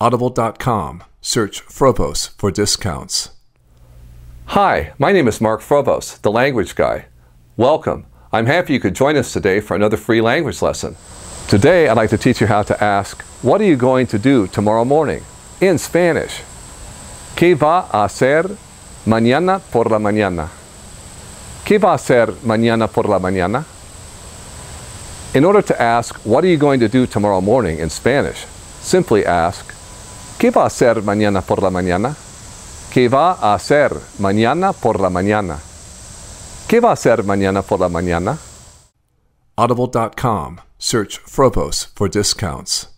Audible.com. Search Frobose for discounts. Hi, my name is Mark Frobose, the language guy. Welcome. I'm happy you could join us today for another free language lesson. Today, I'd like to teach you how to ask, What are you going to do tomorrow morning? in Spanish. ¿Qué va a hacer mañana por la mañana? ¿Qué va a hacer mañana por la mañana? In order to ask, What are you going to do tomorrow morning in Spanish? Simply ask, ¿Qué va a hacer mañana por la mañana? ¿Qué va a hacer mañana por la mañana? ¿Qué va a hacer mañana por la mañana? Audible.com. Search Frobos for discounts.